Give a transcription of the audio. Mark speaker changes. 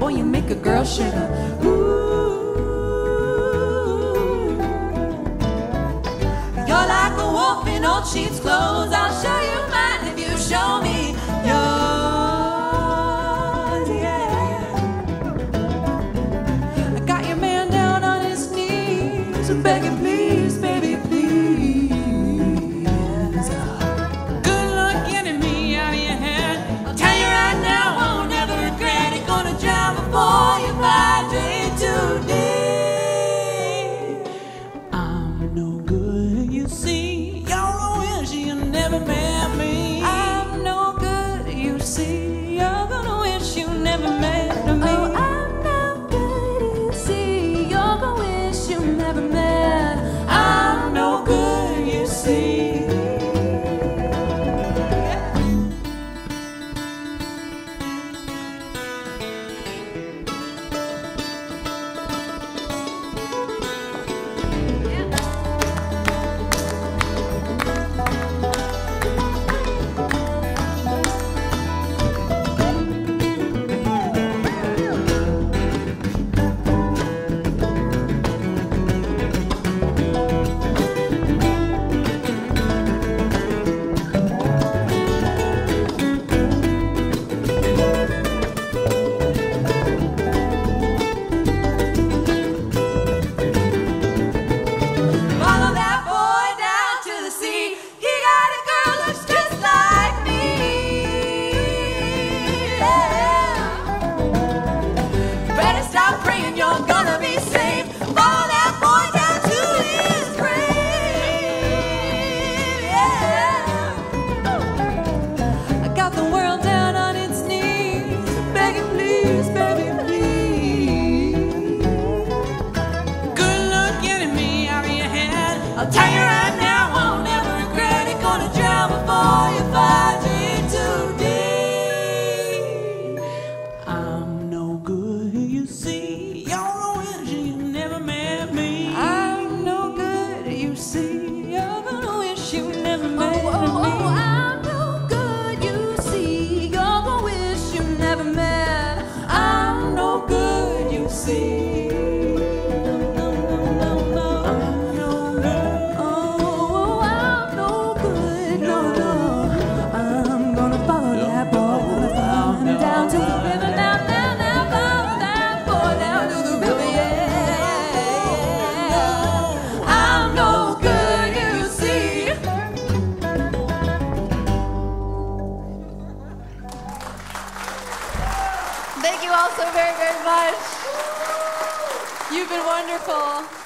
Speaker 1: Boy, you make a girl shiver. Ooh. You're like a wolf in old sheep's clothes. I no good. You see, You're gonna wish you never met me.
Speaker 2: I'm no good. You see, you're gonna wish you never met.
Speaker 3: Thank you all so very, very much. You've been wonderful.